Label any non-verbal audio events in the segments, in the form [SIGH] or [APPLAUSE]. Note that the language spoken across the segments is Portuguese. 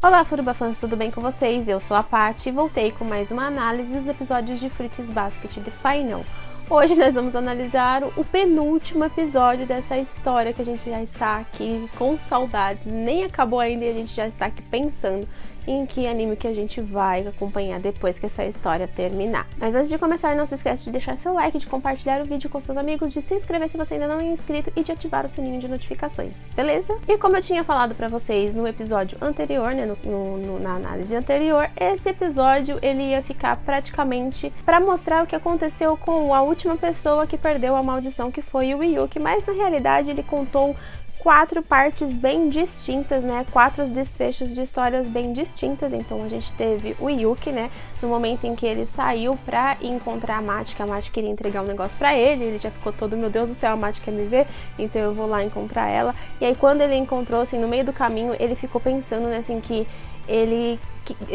Olá, Furuba fãs, tudo bem com vocês? Eu sou a Paty e voltei com mais uma análise dos episódios de Fruits Basket The Final. Hoje nós vamos analisar o penúltimo episódio dessa história que a gente já está aqui com saudades. Nem acabou ainda e a gente já está aqui pensando em que anime que a gente vai acompanhar depois que essa história terminar. Mas antes de começar, não se esqueça de deixar seu like, de compartilhar o vídeo com seus amigos, de se inscrever se você ainda não é inscrito e de ativar o sininho de notificações, beleza? E como eu tinha falado para vocês no episódio anterior, né, no, no, na análise anterior, esse episódio ele ia ficar praticamente para mostrar o que aconteceu com a última pessoa que perdeu a maldição, que foi o Yuki, mas na realidade ele contou quatro partes bem distintas, né? Quatro desfechos de histórias bem distintas. Então a gente teve o Yuki, né? No momento em que ele saiu pra encontrar a Mati, que a Mati queria entregar um negócio para ele, ele já ficou todo, meu Deus do céu, a Mati quer me ver, então eu vou lá encontrar ela. E aí quando ele encontrou, assim, no meio do caminho, ele ficou pensando, né, assim, que ele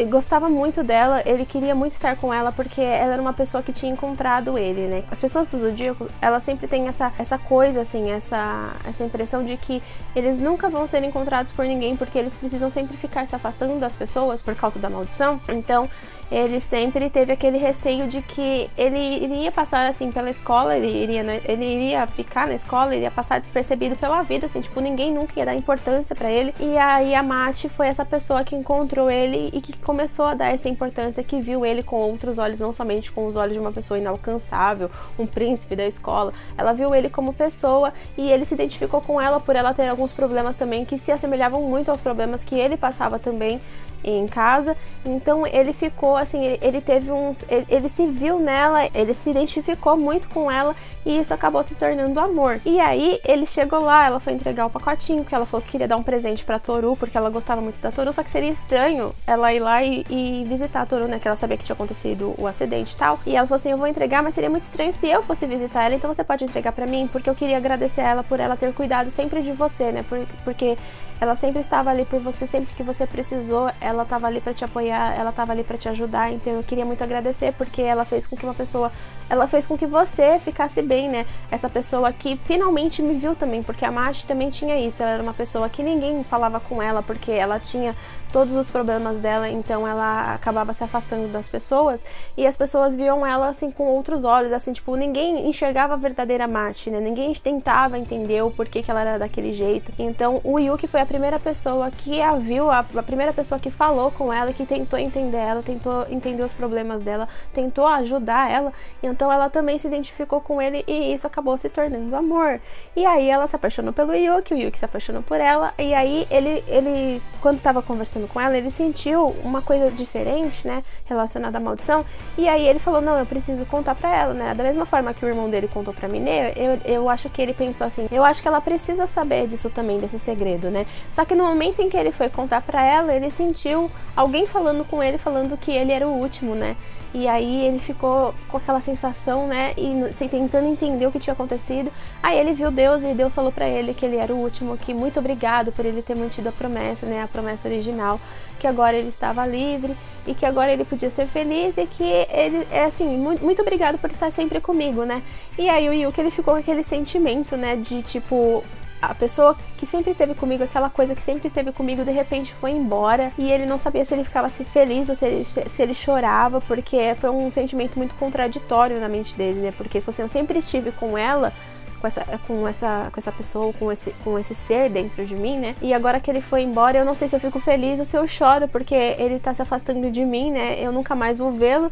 gostava muito dela, ele queria muito estar com ela porque ela era uma pessoa que tinha encontrado ele, né? As pessoas do Zodíaco, elas sempre têm essa, essa coisa, assim, essa, essa impressão de que eles nunca vão ser encontrados por ninguém porque eles precisam sempre ficar se afastando das pessoas por causa da maldição. Então, ele sempre teve aquele receio de que ele iria passar assim pela escola, ele iria, ele iria ficar na escola, iria passar despercebido pela vida, assim, tipo, ninguém nunca ia dar importância para ele. E aí a Mate foi essa pessoa que encontrou ele e que começou a dar essa importância, que viu ele com outros olhos, não somente com os olhos de uma pessoa inalcançável, um príncipe da escola. Ela viu ele como pessoa e ele se identificou com ela por ela ter alguns problemas também que se assemelhavam muito aos problemas que ele passava também em casa. Então ele ficou assim, ele, teve uns. Ele, ele, se viu nela, ele se identificou muito com ela e isso acabou se tornando amor. E aí ele chegou lá, ela foi entregar o pacotinho, porque ela falou que queria dar um presente pra Toru, porque ela gostava muito da Toru, só que seria estranho ela ir lá e, e visitar a Toru, né? Que ela sabia que tinha acontecido o acidente e tal. E ela falou assim: Eu vou entregar, mas seria muito estranho se eu fosse visitar ela, então você pode entregar para mim, porque eu queria agradecer a ela por ela ter cuidado sempre de você, né? Por, porque ela sempre estava ali por você, sempre que você precisou, ela estava ali para te apoiar, ela estava ali para te ajudar. Então eu queria muito agradecer porque ela fez com que uma pessoa, ela fez com que você ficasse bem, né? Essa pessoa que finalmente me viu também, porque a Mati também tinha isso. Ela era uma pessoa que ninguém falava com ela porque ela tinha todos os problemas dela, então ela acabava se afastando das pessoas e as pessoas viam ela assim com outros olhos, assim, tipo, ninguém enxergava a verdadeira Mati, né? Ninguém tentava entender o porquê que ela era daquele jeito. Então, o Yuki foi a primeira pessoa que a viu, a, a primeira pessoa que falou com ela, que tentou entender ela, tentou entender os problemas dela, tentou ajudar ela. Então, ela também se identificou com ele e isso acabou se tornando amor. E aí ela se apaixonou pelo Yuki, o Yuki se apaixonou por ela e aí ele ele quando tava conversando com ela, ele sentiu uma coisa diferente, né, relacionada à maldição, e aí ele falou, não, eu preciso contar pra ela, né, da mesma forma que o irmão dele contou pra mim, eu, eu acho que ele pensou assim, eu acho que ela precisa saber disso também, desse segredo, né, só que no momento em que ele foi contar pra ela, ele sentiu alguém falando com ele, falando que ele era o último, né, e aí ele ficou com aquela sensação, né? E sem tentando entender o que tinha acontecido. Aí ele viu Deus e Deus falou para ele que ele era o último, que muito obrigado por ele ter mantido a promessa, né? A promessa original, que agora ele estava livre e que agora ele podia ser feliz e que ele é assim, muito, muito obrigado por estar sempre comigo, né? E aí o Yuki ele ficou com aquele sentimento, né? De tipo, a pessoa que sempre esteve comigo, aquela coisa que sempre esteve comigo, de repente foi embora e ele não sabia se ele ficava se feliz ou se ele, se ele chorava, porque foi um sentimento muito contraditório na mente dele, né? Porque assim, eu sempre estive com ela, com essa, com essa, com essa pessoa, com esse, com esse ser dentro de mim, né? E agora que ele foi embora, eu não sei se eu fico feliz ou se eu choro, porque ele tá se afastando de mim, né? Eu nunca mais vou vê-lo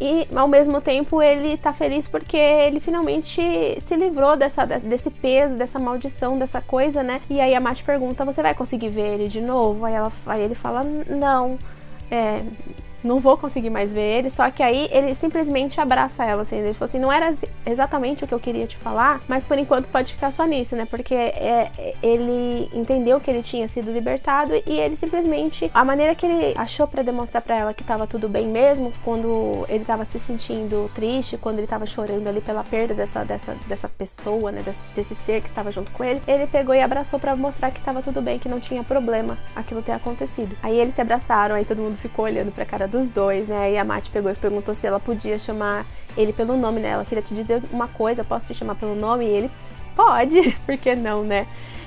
e ao mesmo tempo ele tá feliz porque ele finalmente se livrou dessa, desse peso, dessa maldição, dessa coisa, né? E aí a Mate pergunta: Você vai conseguir ver ele de novo? Aí, ela, aí ele fala: Não. É, não vou conseguir mais ver ele. Só que aí ele simplesmente abraça ela, assim. Ele falou assim: não era exatamente o que eu queria te falar, mas por enquanto pode ficar só nisso, né? Porque é, ele entendeu que ele tinha sido libertado e ele simplesmente. A maneira que ele achou para demonstrar para ela que tava tudo bem mesmo, quando ele tava se sentindo triste, quando ele tava chorando ali pela perda dessa, dessa, dessa pessoa, né? Desse, desse ser que estava junto com ele, ele pegou e abraçou para mostrar que tava tudo bem, que não tinha problema aquilo ter acontecido. Aí eles se abraçaram, aí todo mundo ficou olhando pra cara dos dois, né? E a Mate pegou e perguntou se ela podia chamar ele pelo nome, né? Ela queria te dizer uma coisa, posso te chamar pelo nome? E ele pode, [LAUGHS] por que não, né?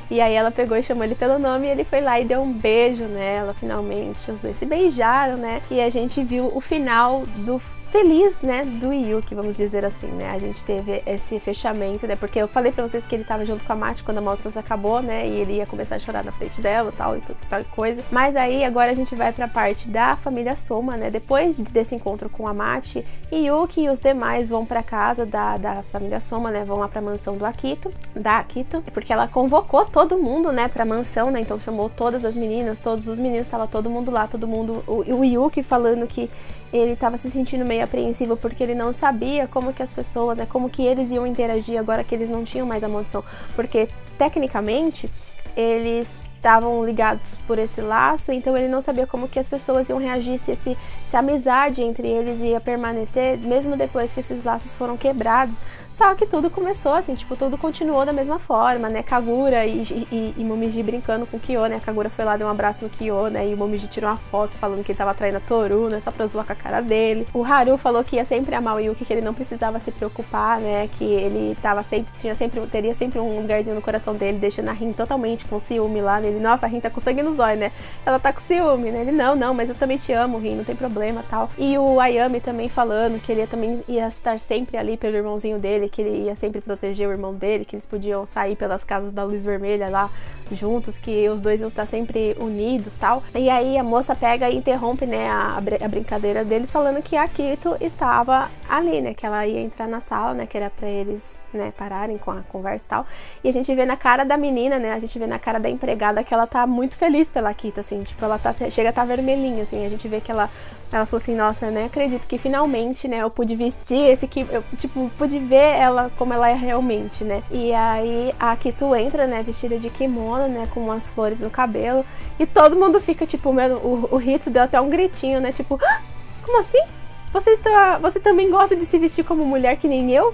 E aí ela pegou e chamou ele pelo nome e ele foi lá e deu um beijo nela, finalmente. Os dois se beijaram, né? E a gente viu o final do feliz, né, do Yuki, vamos dizer assim, né? A gente teve esse fechamento, né? Porque eu falei para vocês que ele tava junto com a Mati quando a maldição acabou, né? E ele ia começar a chorar na frente dela, tal e tal coisa. Mas aí agora a gente vai para a parte da família Soma, né? Depois desse encontro com a Mati, Yuki e os demais vão para casa da, da família Soma, né? Vão lá para mansão do Akito, da Akito, porque ela convocou todo mundo, né, para mansão, né? Então chamou todas as meninas, todos os meninos, tava todo mundo lá, todo mundo, o, o Yuki falando que ele estava se sentindo meio apreensivo porque ele não sabia como que as pessoas, né, como que eles iam interagir agora que eles não tinham mais a maldição, porque tecnicamente eles estavam ligados por esse laço, então ele não sabia como que as pessoas iam reagir se, esse, se a amizade entre eles ia permanecer, mesmo depois que esses laços foram quebrados. Só que tudo começou assim, tipo, tudo continuou da mesma forma, né? Kagura e, e, e Momiji brincando com o Kyo, né? A Kagura foi lá, deu um abraço no Kyo, né? E o Momiji tirou uma foto falando que ele tava traindo a Toru, né? Só pra zoar com a cara dele. O Haru falou que ia sempre amar o Yuki, que ele não precisava se preocupar, né? Que ele tava sempre, tinha sempre, teria sempre um lugarzinho no coração dele, deixando a Rin totalmente com ciúme lá. Né? Ele, nossa, a Rin tá com sangue no zóio, né? Ela tá com ciúme, né? Ele, não, não, mas eu também te amo, Rin, não tem problema tal. E o Ayami também falando que ele também ia estar sempre ali pelo irmãozinho dele dele, que ele ia sempre proteger o irmão dele, que eles podiam sair pelas casas da luz vermelha lá juntos, que os dois iam estar sempre unidos tal. E aí a moça pega e interrompe, né, a, a brincadeira deles, falando que a Kito estava ali, né, que ela ia entrar na sala, né, que era para eles, né, pararem com a conversa e tal. E a gente vê na cara da menina, né, a gente vê na cara da empregada que ela tá muito feliz pela Kito, assim, tipo, ela tá, chega a tá vermelhinha, assim, a gente vê que ela ela falou assim, nossa, né, acredito que finalmente, né, eu pude vestir esse que eu, tipo, pude ver ela como ela é realmente, né? E aí a Kito entra, né, vestida de kimono, né, com umas flores no cabelo, e todo mundo fica tipo, o, o deu até um gritinho, né, tipo, ah, como assim? Você está, você também gosta de se vestir como mulher que nem eu?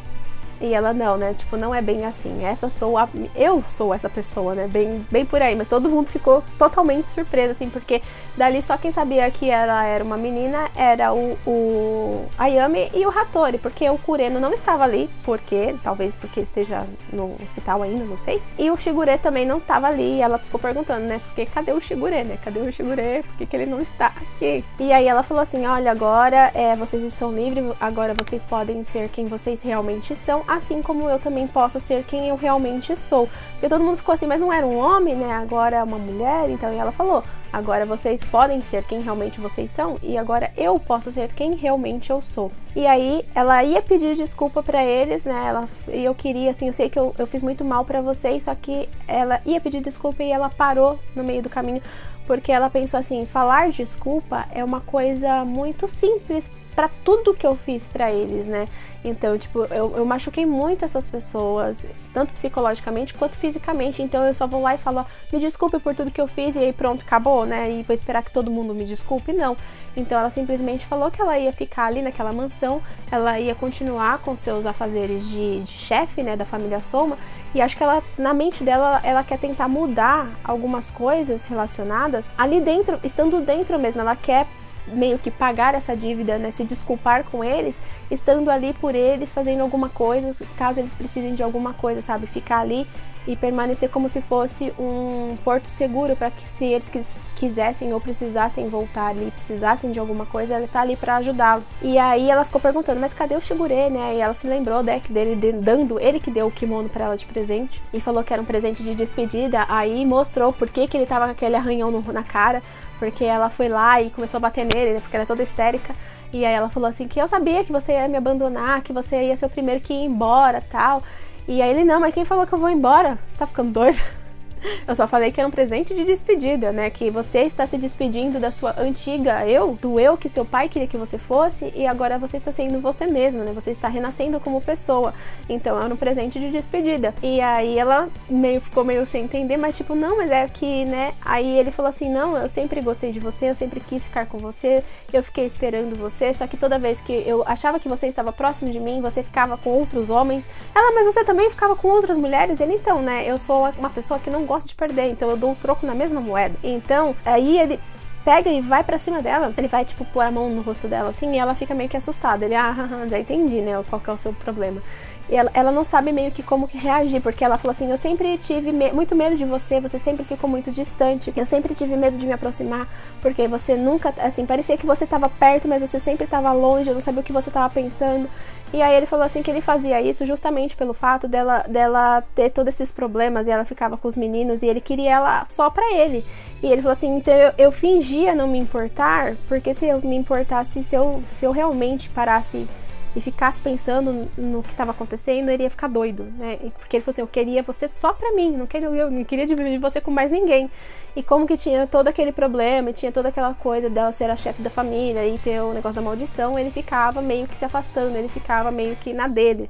E ela não, né? Tipo, não é bem assim. Essa sou a. Eu sou essa pessoa, né? Bem, bem por aí. Mas todo mundo ficou totalmente surpreso, assim, porque dali só quem sabia que ela era uma menina era o, o Ayame e o Hattori, porque o Kureno não estava ali, porque. Talvez porque ele esteja no hospital ainda, não sei. E o Shigure também não estava ali. E ela ficou perguntando, né? Porque cadê o Shigure, né? Cadê o Shigure? Por que, que ele não está aqui? E aí ela falou assim: olha, agora é, vocês estão livres, agora vocês podem ser quem vocês realmente são assim como eu também posso ser quem eu realmente sou. Porque todo mundo ficou assim, mas não era um homem, né? Agora é uma mulher, então e ela falou: agora vocês podem ser quem realmente vocês são e agora eu posso ser quem realmente eu sou. E aí ela ia pedir desculpa para eles, né? Ela, e eu queria, assim, eu sei que eu, eu fiz muito mal para vocês, só que ela ia pedir desculpa e ela parou no meio do caminho porque ela pensou assim: falar desculpa é uma coisa muito simples para tudo que eu fiz para eles, né? Então, tipo, eu, eu machuquei muito essas pessoas, tanto psicologicamente quanto fisicamente. Então, eu só vou lá e falo: me desculpe por tudo que eu fiz e aí pronto, acabou, né? E vou esperar que todo mundo me desculpe. Não. Então, ela simplesmente falou que ela ia ficar ali naquela mansão, ela ia continuar com seus afazeres de, de chefe, né, da família Soma. E acho que ela, na mente dela, ela quer tentar mudar algumas coisas relacionadas ali dentro, estando dentro mesmo. Ela quer meio que pagar essa dívida, né, se desculpar com eles, estando ali por eles, fazendo alguma coisa, caso eles precisem de alguma coisa, sabe? Ficar ali e permanecer como se fosse um porto seguro para que se eles quisessem ou precisassem voltar ali, precisassem de alguma coisa, ela está ali para ajudá-los. E aí ela ficou perguntando, mas cadê o Shigure, né? E ela se lembrou né, dele dando, ele que deu o kimono para ela de presente e falou que era um presente de despedida. Aí mostrou por que, que ele tava com aquele arranhão no, na cara, porque ela foi lá e começou a bater nele, né? Porque ela é toda histérica. E aí ela falou assim que eu sabia que você ia me abandonar, que você ia ser o primeiro que ia embora, tal. E aí ele, não, mas quem falou que eu vou embora? Você tá ficando doido? Eu só falei que era um presente de despedida, né? Que você está se despedindo da sua antiga eu, do eu que seu pai queria que você fosse, e agora você está sendo você mesmo, né? Você está renascendo como pessoa. Então era um presente de despedida. E aí ela meio ficou meio sem entender, mas tipo, não, mas é que, né? Aí ele falou assim: não, eu sempre gostei de você, eu sempre quis ficar com você, eu fiquei esperando você, só que toda vez que eu achava que você estava próximo de mim, você ficava com outros homens. Ela, mas você também ficava com outras mulheres? Ele, então, né? Eu sou uma pessoa que não gosto de perder, então eu dou o troco na mesma moeda. Então, aí ele pega e vai para cima dela. Ele vai, tipo, pôr a mão no rosto dela assim e ela fica meio que assustada. Ele, ah, já entendi, né? Qual que é o seu problema. E ela, ela não sabe meio que como que reagir, porque ela falou assim: Eu sempre tive me muito medo de você, você sempre ficou muito distante, eu sempre tive medo de me aproximar, porque você nunca, assim, parecia que você estava perto, mas você sempre estava longe, eu não sabia o que você estava pensando. E aí ele falou assim que ele fazia isso justamente pelo fato dela, dela ter todos esses problemas e ela ficava com os meninos e ele queria ela só pra ele. E ele falou assim, então eu, eu fingia não me importar, porque se eu me importasse, se eu, se eu realmente parasse e ficasse pensando no que estava acontecendo, ele ia ficar doido, né? Porque ele falou assim, eu queria você só pra mim, não queria, eu não queria dividir você com mais ninguém. E como que tinha todo aquele problema, tinha toda aquela coisa dela ser a chefe da família e ter o negócio da maldição, ele ficava meio que se afastando, ele ficava meio que na dele.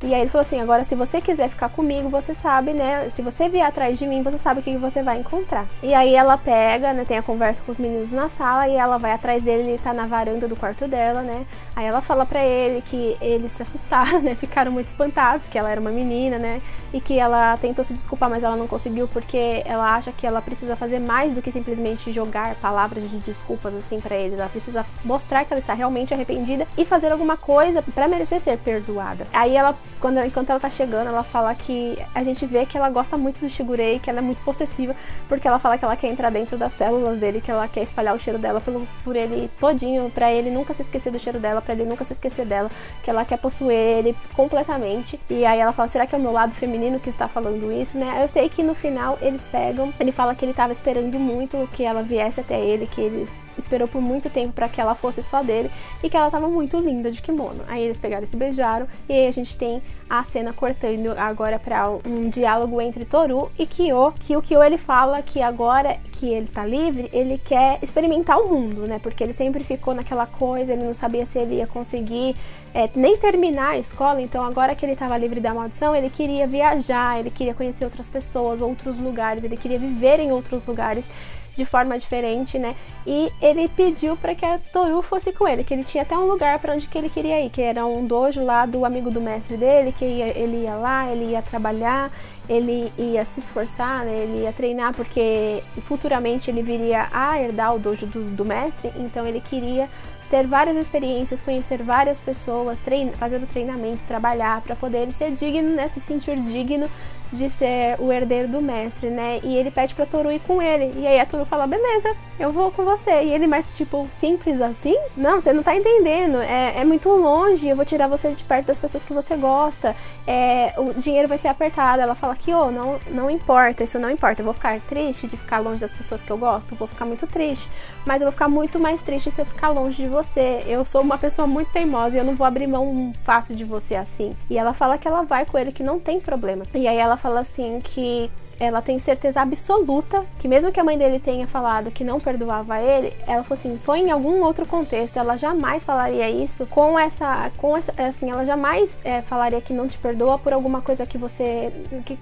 E aí ele falou assim: agora, se você quiser ficar comigo, você sabe, né? Se você vier atrás de mim, você sabe o que você vai encontrar. E aí ela pega, né? Tem a conversa com os meninos na sala e ela vai atrás dele, ele tá na varanda do quarto dela, né? Aí ela fala para ele que eles se assustaram, [LAUGHS] né? Ficaram muito espantados, que ela era uma menina, né? E que ela tentou se desculpar, mas ela não conseguiu porque ela acha que ela precisa fazer mais do que simplesmente jogar palavras de desculpas assim para ele. Ela precisa mostrar que ela está realmente arrependida e fazer alguma coisa para merecer ser perdoada. Aí ela quando, enquanto ela tá chegando, ela fala que a gente vê que ela gosta muito do Shigurei, que ela é muito possessiva, porque ela fala que ela quer entrar dentro das células dele, que ela quer espalhar o cheiro dela pelo, por ele todinho, para ele nunca se esquecer do cheiro dela, para ele nunca se esquecer dela, que ela quer possuir ele completamente. E aí ela fala: será que é o meu lado feminino que está falando isso, né? Eu sei que no final eles pegam, ele fala que ele tava esperando muito que ela viesse até ele, que ele esperou por muito tempo para que ela fosse só dele e que ela tava muito linda de kimono. Aí eles pegaram e se beijaram e aí a gente tem a cena cortando agora para um diálogo entre Toru e Kyo, que o Kyo ele fala que agora que ele tá livre, ele quer experimentar o mundo, né? Porque ele sempre ficou naquela coisa, ele não sabia se ele ia conseguir é, nem terminar a escola, então agora que ele estava livre da maldição, ele queria viajar, ele queria conhecer outras pessoas, outros lugares, ele queria viver em outros lugares de forma diferente, né? E ele pediu para que a Toru fosse com ele, que ele tinha até um lugar para onde que ele queria ir, que era um dojo lá do amigo do mestre dele, que ia, ele ia lá, ele ia trabalhar, ele ia se esforçar, né? ele ia treinar, porque futuramente ele viria a herdar o dojo do, do mestre, então ele queria ter várias experiências, conhecer várias pessoas, trein fazer o treinamento, trabalhar para poder ser digno, né, se sentir digno de ser o herdeiro do mestre, né? E ele pede pra Toru ir com ele. E aí a Toru fala: beleza, eu vou com você. E ele, mais tipo, simples assim? Não, você não tá entendendo. É, é muito longe, eu vou tirar você de perto das pessoas que você gosta. É, o dinheiro vai ser apertado. Ela fala que, oh, não, não importa, isso não importa. Eu vou ficar triste de ficar longe das pessoas que eu gosto, eu vou ficar muito triste. Mas eu vou ficar muito mais triste se eu ficar longe de você. Eu sou uma pessoa muito teimosa e eu não vou abrir mão fácil de você assim. E ela fala que ela vai com ele, que não tem problema. E aí ela fala assim que ela tem certeza absoluta que mesmo que a mãe dele tenha falado que não perdoava ele, ela falou assim, foi em algum outro contexto, ela jamais falaria isso com essa, com essa, assim, ela jamais é, falaria que não te perdoa por alguma coisa que você, que,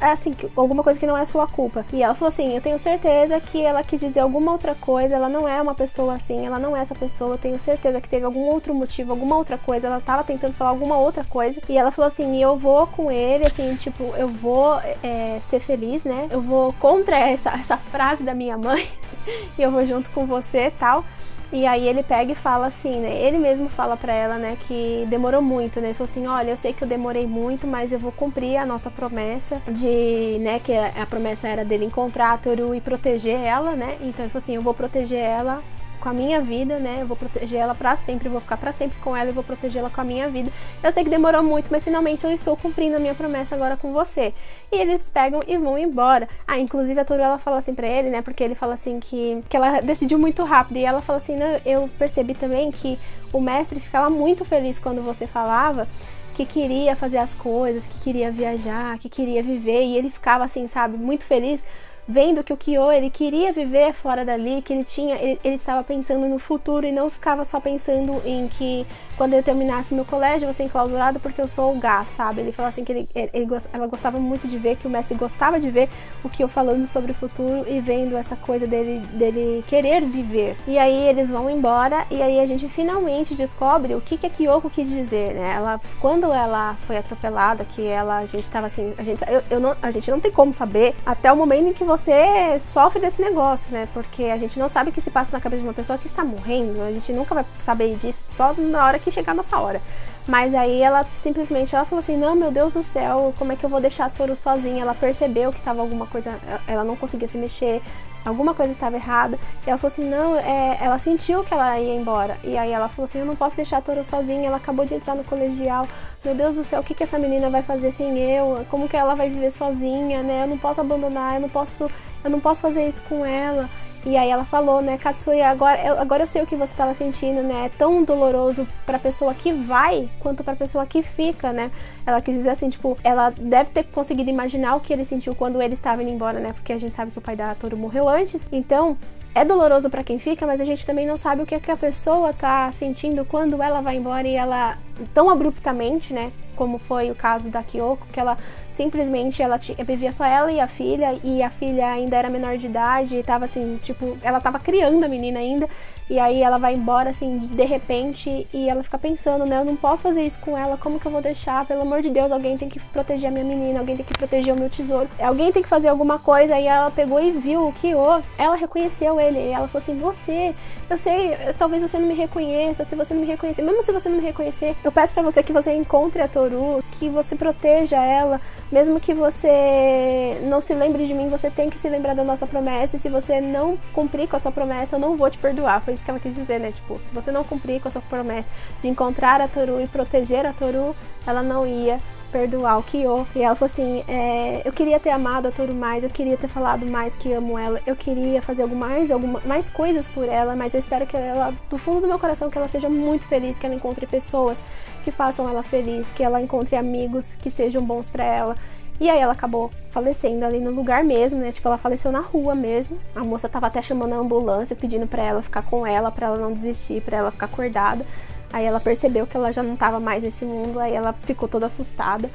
é assim, que, alguma coisa que não é sua culpa. E ela falou assim, eu tenho certeza que ela quis dizer alguma outra coisa, ela não é uma pessoa assim, ela não é essa pessoa, eu tenho certeza que teve algum outro motivo, alguma outra coisa, ela tava tentando falar alguma outra coisa. E ela falou assim, eu vou com ele, assim, tipo, eu vou é, ser feliz feliz, né? Eu vou contra essa, essa frase da minha mãe [LAUGHS] e eu vou junto com você tal. E aí ele pega e fala assim, né? Ele mesmo fala para ela, né, que demorou muito, né? Ele falou assim: "Olha, eu sei que eu demorei muito, mas eu vou cumprir a nossa promessa de, né, que a, promessa era dele encontrar a Toru e proteger ela, né? Então ele falou assim: "Eu vou proteger ela com a minha vida, né? Eu vou proteger ela para sempre, vou ficar para sempre com ela e vou protegê-la com a minha vida. Eu sei que demorou muito, mas finalmente eu estou cumprindo a minha promessa agora com você. E eles pegam e vão embora. Ah, inclusive a Toru ela fala assim para ele, né? Porque ele fala assim que, que ela decidiu muito rápido e ela fala assim: "Não, eu percebi também que o mestre ficava muito feliz quando você falava que queria fazer as coisas, que queria viajar, que queria viver e ele ficava assim, sabe, muito feliz vendo que o Kyo ele queria viver fora dali, que ele tinha, ele, ele estava pensando no futuro e não ficava só pensando em que quando eu terminasse meu colégio, eu vou ser enclausurado porque eu sou o gato, sabe? Ele falou assim que ele, ele, ela gostava muito de ver, que o mestre gostava de ver o eu falando sobre o futuro e vendo essa coisa dele, dele querer viver. E aí eles vão embora e aí a gente finalmente descobre o que, que a Kyoko quis dizer, né? Ela, quando ela foi atropelada, que ela, a gente tava assim, a gente, eu, eu não, a gente não tem como saber até o momento em que você sofre desse negócio, né? Porque a gente não sabe o que se passa na cabeça de uma pessoa que está morrendo, a gente nunca vai saber disso só na hora que chegar a nossa hora. Mas aí ela simplesmente ela falou assim: "Não, meu Deus do céu, como é que eu vou deixar a Toru sozinha?". Ela percebeu que tava alguma coisa, ela não conseguia se mexer, alguma coisa estava errada. E ela falou assim: "Não, é, ela sentiu que ela ia embora". E aí ela falou assim: "Eu não posso deixar a Toru sozinha, ela acabou de entrar no colegial. Meu Deus do céu, o que que essa menina vai fazer sem eu? Como que ela vai viver sozinha, né? Eu não posso abandonar, eu não posso, eu não posso fazer isso com ela". E aí ela falou, né, Katsuya, agora eu, agora eu sei o que você estava sentindo, né? É tão doloroso para a pessoa que vai quanto para a pessoa que fica, né? Ela quis dizer assim, tipo, ela deve ter conseguido imaginar o que ele sentiu quando ele estava indo embora, né? Porque a gente sabe que o pai da Toru morreu antes. Então, é doloroso para quem fica, mas a gente também não sabe o que, é que a pessoa tá sentindo quando ela vai embora e ela tão abruptamente, né? Como foi o caso da Kyoko, que ela simplesmente ela vivia só ela e a filha, e a filha ainda era menor de idade, e tava assim, tipo, ela tava criando a menina ainda, e aí ela vai embora assim, de repente, e ela fica pensando, né, eu não posso fazer isso com ela, como que eu vou deixar? Pelo amor de Deus, alguém tem que proteger a minha menina, alguém tem que proteger o meu tesouro, alguém tem que fazer alguma coisa, e ela pegou e viu o Kyo, ela reconheceu ele, e ela falou assim, você, eu sei, talvez você não me reconheça, se você não me reconhecer, mesmo se você não me reconhecer, eu peço para você que você encontre a Toru, que você proteja ela, mesmo que você não se lembre de mim, você tem que se lembrar da nossa promessa. E se você não cumprir com a sua promessa, eu não vou te perdoar. Foi isso que ela quis dizer, né? Tipo, se você não cumprir com a sua promessa de encontrar a Toru e proteger a Toru, ela não ia perdoar o Kyo. E ela falou assim: é, eu queria ter amado a Toru mais, eu queria ter falado mais que amo ela, eu queria fazer mais, alguma, mais coisas por ela, mas eu espero que ela, do fundo do meu coração, que ela seja muito feliz, que ela encontre pessoas que façam ela feliz, que ela encontre amigos que sejam bons para ela. E aí ela acabou falecendo ali no lugar mesmo, né? Tipo, ela faleceu na rua mesmo. A moça tava até chamando a ambulância, pedindo para ela ficar com ela, para ela não desistir, para ela ficar acordada. Aí ela percebeu que ela já não estava mais nesse mundo, aí ela ficou toda assustada.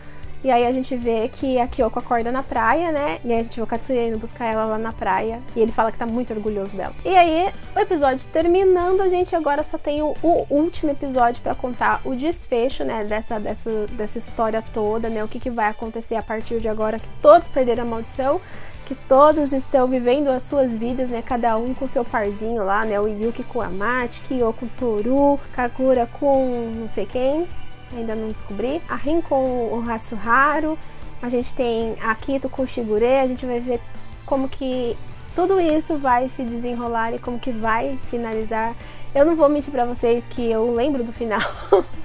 E aí a gente vê que a Kyoko acorda na praia, né? E aí a gente vê o Katsuya indo buscar ela lá na praia. E ele fala que tá muito orgulhoso dela. E aí, o episódio terminando, a gente agora só tem o, o último episódio para contar o desfecho, né? Dessa, dessa, dessa história toda, né? O que, que vai acontecer a partir de agora que todos perderam a maldição que todos estão vivendo as suas vidas, né? Cada um com seu parzinho lá, né? O Yuki com a Mati, Kyo com o Toru, Kakura com não sei quem ainda não descobri. A Rin com o Hatsuharu, a gente tem a Kito com o Shigure, a gente vai ver como que tudo isso vai se desenrolar e como que vai finalizar. Eu não vou mentir para vocês que eu lembro do final. [LAUGHS]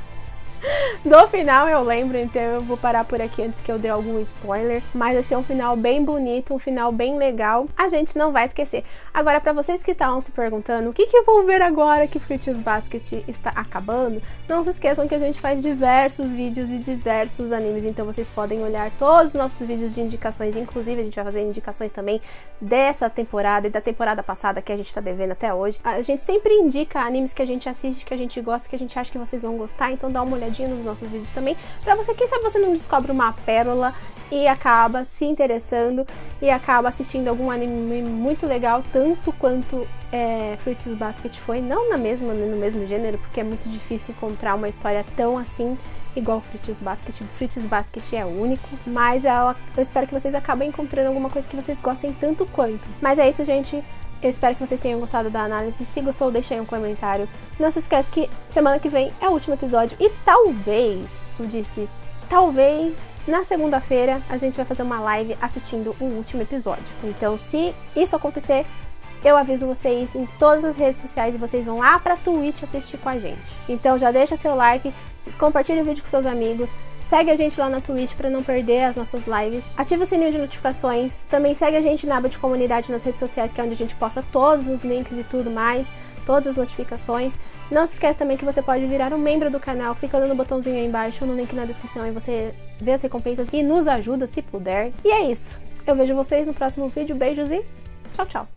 Do final eu lembro, então eu vou parar por aqui antes que eu dê algum spoiler. Mas assim, é um final bem bonito, um final bem legal. A gente não vai esquecer. Agora, para vocês que estavam se perguntando o que, que eu vou ver agora que Fruits Basket está acabando, não se esqueçam que a gente faz diversos vídeos de diversos animes. Então vocês podem olhar todos os nossos vídeos de indicações. Inclusive, a gente vai fazer indicações também dessa temporada e da temporada passada que a gente tá devendo até hoje. A gente sempre indica animes que a gente assiste, que a gente gosta, que a gente acha que vocês vão gostar. Então dá uma olhadinha nos nossos vídeos também, para você, quem sabe você não descobre uma pérola e acaba se interessando e acaba assistindo algum anime muito legal, tanto quanto é, Fruits Basket foi, não na mesma, no mesmo gênero, porque é muito difícil encontrar uma história tão assim igual Fruits Basket. Fruits Basket é único, mas eu, eu espero que vocês acabem encontrando alguma coisa que vocês gostem tanto quanto. Mas é isso, gente. Eu espero que vocês tenham gostado da análise. Se gostou, deixe aí um comentário. Não se esqueça que semana que vem é o último episódio e talvez, eu disse, talvez na segunda-feira a gente vai fazer uma live assistindo o último episódio. Então, se isso acontecer, eu aviso vocês em todas as redes sociais e vocês vão lá pra Twitch assistir com a gente. Então já deixa seu like, compartilhe o vídeo com seus amigos, Segue a gente lá na Twitch para não perder as nossas lives. Ativa o sininho de notificações. Também segue a gente na aba de comunidade nas redes sociais, que é onde a gente posta todos os links e tudo mais, todas as notificações. Não se esqueça também que você pode virar um membro do canal clicando no botãozinho aí embaixo, no link na descrição, e você vê as recompensas e nos ajuda se puder. E é isso. Eu vejo vocês no próximo vídeo. Beijos e tchau, tchau.